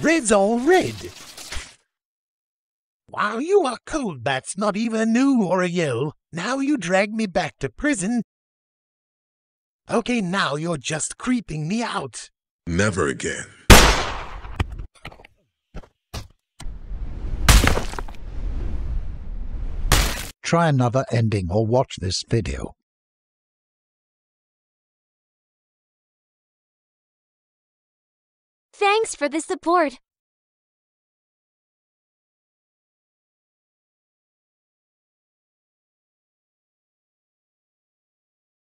Red's all red. Wow, you are cold, Bats, not even a new or a yell. Now you drag me back to prison. Okay, now you're just creeping me out. Never again. Try another ending or watch this video. Thanks for the support.